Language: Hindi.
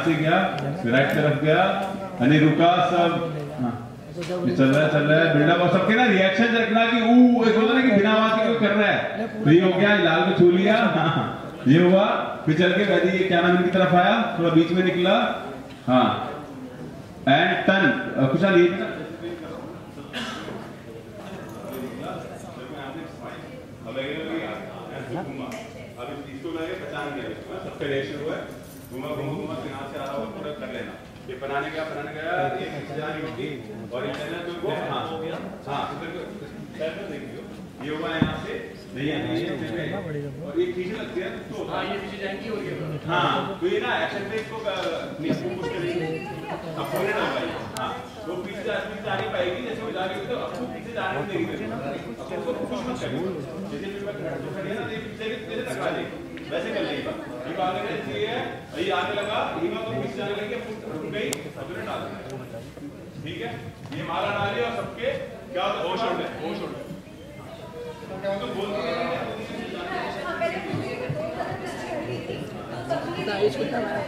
से गया राइट तरफ़ गया अनि रुका सब हाँ, चल रहा है चल रहा है बिल्डअप और सबके ना रिएक्शन रखना कि ऊ एक होता ना कि बिना आवाज़ के कर रहा है? तो ये हो गया लाल को छू लिया हाँ, हाँ, ये हुआ फिर चल के वैदी ये क्या नाम इनकी तरफ़ आया थोड़ा बीच में निकला हाँ। एंड टन कुछ ये अब सबका रिएक्शन हुआ है। घुमा घुमा घुमा तो यहाँ से आ रहा हो पूरा कर लेना। ये बनाने गया बनाने गया ये खींच होगी। और चलना तो वो हाँ हाँ। तो ये हुआ यहाँ से। नहीं है नहीं है और ये खींचने लगती है तो हाँ ये पीछे जाएँगी और ये हाँ तो ये ना एक्शन पे इसको पूरे ना भाई हाँ। वो पीछे जा पीछे जा नहीं पाएगी जैसे वो जा रही तो आपको पीछे जाने नहीं देगी उसको पुश मत करिए। जैसे मैं खड़ा खड़ी है ना तो ये पीछे के तेरे तक आ जाएगी वैसे को आगे रहना चाहिए ये आगे लगा ईमा तो को पीछे जाने लगी फुट रुक गई सबने डाल दिया ठीक है? ये माला डाली और सबके क्या होता है? ओ शोल्डर ओ शोल्डर तो बोल दाइज कितना है।